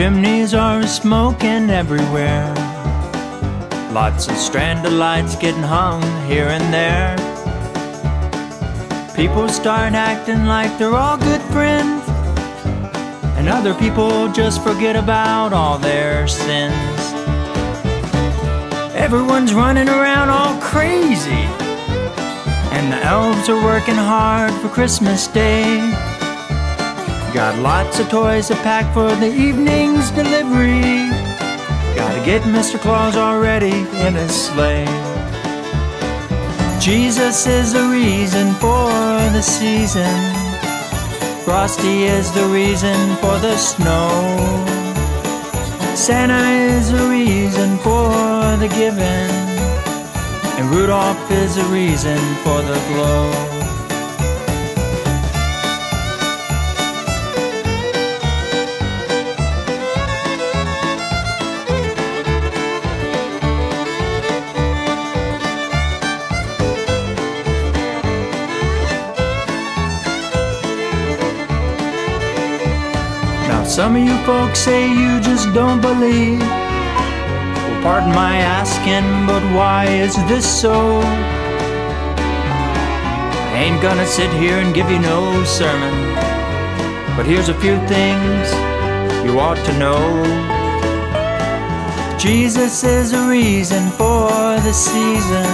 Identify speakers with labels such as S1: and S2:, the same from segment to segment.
S1: Chimneys are smoking everywhere. Lots of stranded lights getting hung here and there. People start acting like they're all good friends. And other people just forget about all their sins. Everyone's running around all crazy. And the elves are working hard for Christmas Day. Got lots of toys to pack for the evening's delivery. Gotta get Mr. Claus already in his sleigh. Jesus is the reason for the season. Frosty is the reason for the snow. Santa is the reason for the giving. And Rudolph is the reason for the glow. Now, some of you folks say you just don't believe. Well, pardon my asking, but why is this so? I ain't gonna sit here and give you no sermon, but here's a few things you ought to know. Jesus is a reason for the season.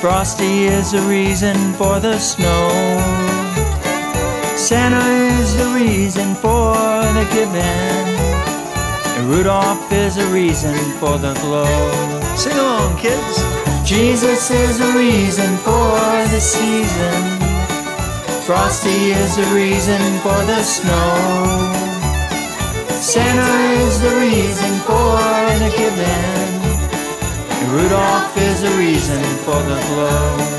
S1: Frosty is a reason for the snow. Santa is the reason for the giving. And Rudolph is the reason for the glow.
S2: Sing along, kids.
S1: Jesus is the reason for the season. Frosty is the reason for the snow. Santa is the reason for the giving. And Rudolph is the reason for the glow.